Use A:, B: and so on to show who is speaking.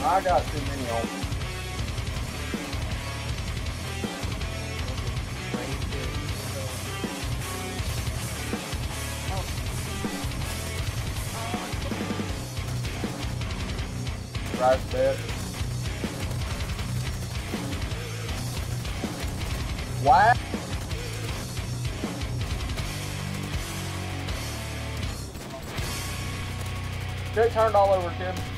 A: I got too many on me. Right there. Wow. They turned all over, kid.